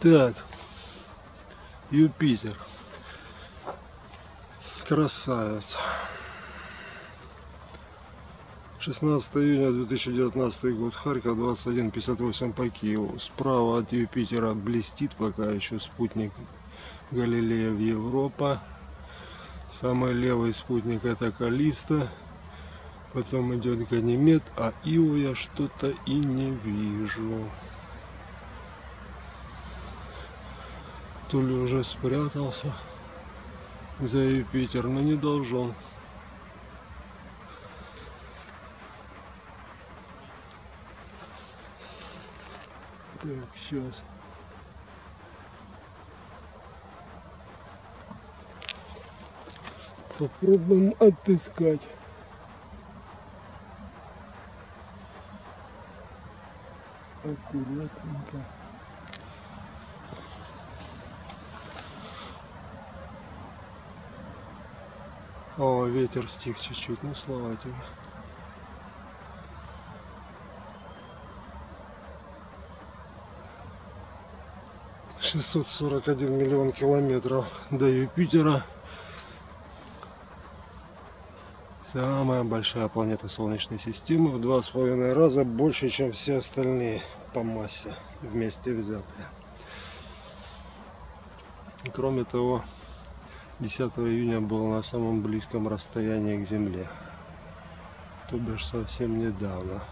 Так, Юпитер. Красавец. 16 июня 2019 год, Харьков, 21.58 по Киеву. Справа от Юпитера блестит пока еще спутник Галилеев Европа. Самый левый спутник это Калиста. Потом идет Ганимед, а Ио я что-то и не вижу. То ли уже спрятался за Юпитер, но не должен. Так, сейчас. Попробуем отыскать. Аккуратненько. О, ветер стих чуть-чуть, ну слава тебе. Шестьсот сорок один миллион километров до Юпитера. Самая большая планета Солнечной системы в два с половиной раза больше, чем все остальные по массе вместе взятые. Кроме того, 10 июня был на самом близком расстоянии к Земле. То бишь совсем недавно.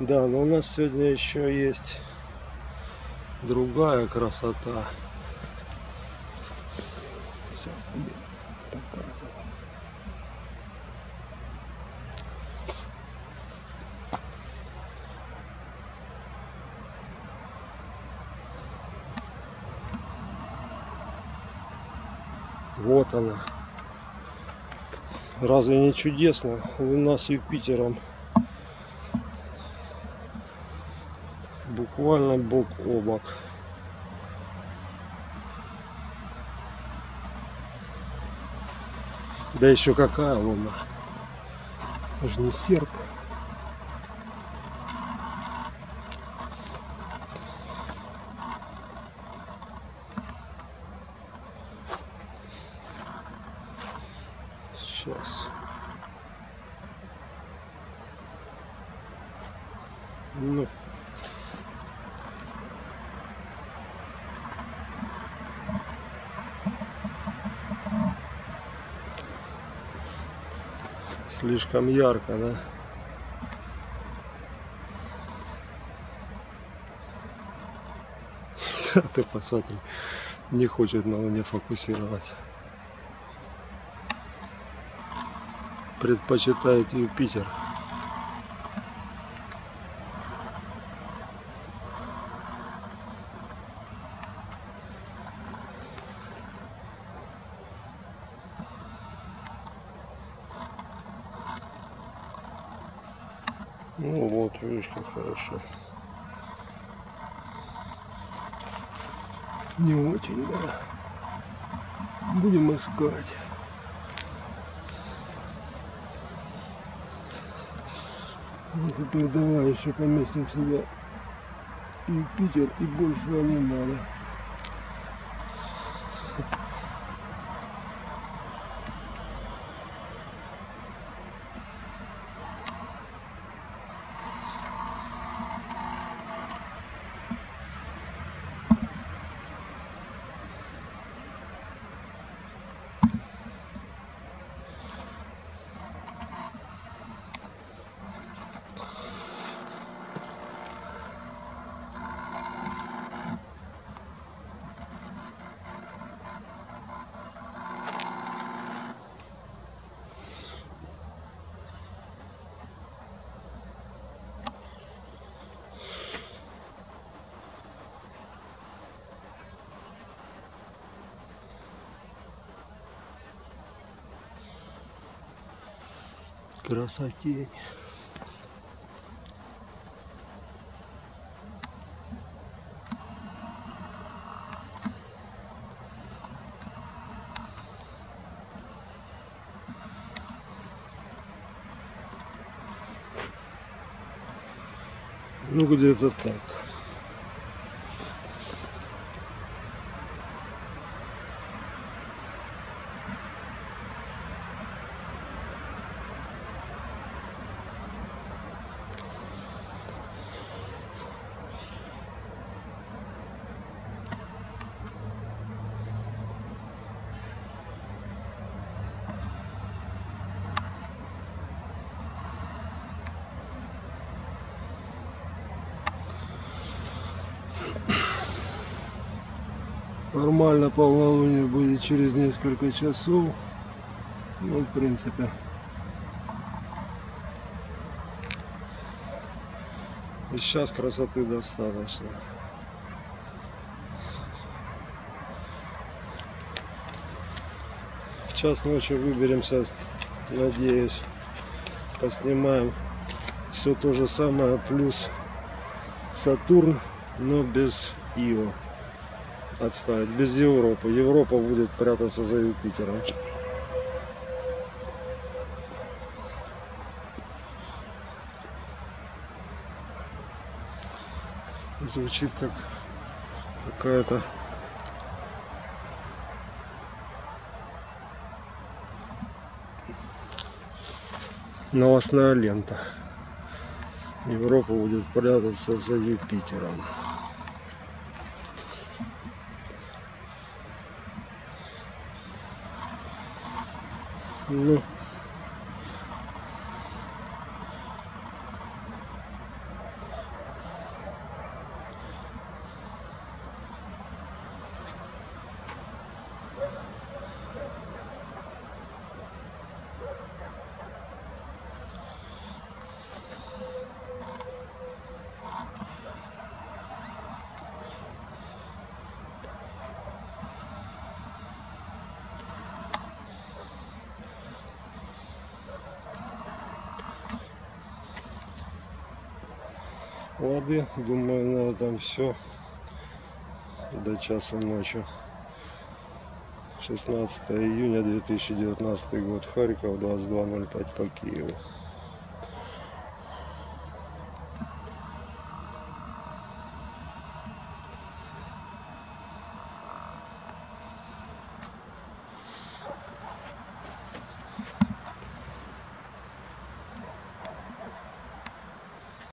Да, но у нас сегодня еще есть другая красота. Сейчас будем показывать. Вот она. Разве не чудесно? Луна с Юпитером. Буквально бок о бок. Да еще какая луна. Это же не серп. Сейчас. Ну. Слишком ярко, да? Да, ты посмотри, не хочет на Луне фокусироваться. предпочитает Юпитер. Ну вот, видишь, как хорошо. Не очень, да. Будем искать. Ну, теперь давай еще поместим сюда Юпитер и больше не надо. Красотень. Ну где-то так. Нормально полнолуние будет через несколько часов. Ну, в принципе. И сейчас красоты достаточно. В час ночи выберемся, надеюсь, поснимаем все то же самое, плюс Сатурн, но без Ио отставить, без Европы. Европа будет прятаться за Юпитером. Звучит как какая-то новостная лента. Европа будет прятаться за Юпитером. Ну, лады, думаю, на этом все. До часу ночи. 16 июня 2019 год, Харьков, 22.05 по Киеву.